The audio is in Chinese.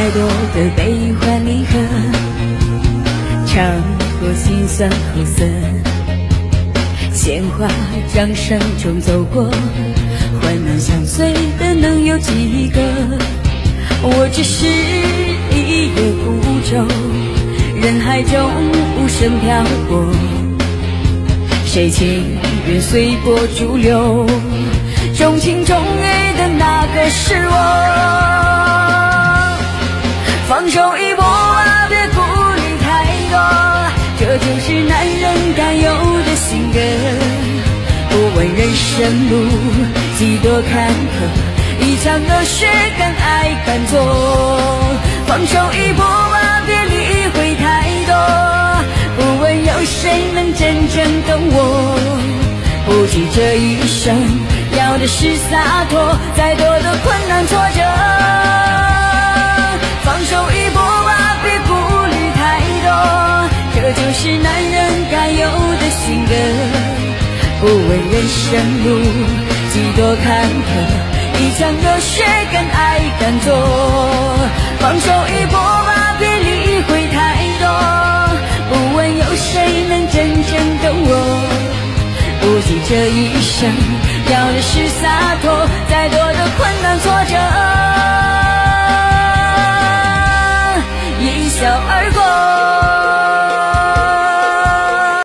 太多的悲欢离合，尝过辛酸苦涩，鲜花掌声中走过，患难相随的能有几个？我只是一叶孤舟，人海中无声漂泊，谁情愿随波逐流？重情重义的那个是我，放手一搏啊，别顾虑太多，这就是男人该有的性格。不问人生路几多坎坷，一腔热血敢爱敢做。放手一搏啊，别理会太多，不问有谁能真正懂我。不计这一生。要的是洒脱，再多的困难挫折，不问人生路几多坎坷，一腔热血敢爱敢做，放手一搏吧，别理会太多，不问有谁能真正懂我，不计这一生，要的是洒脱，再多的困难。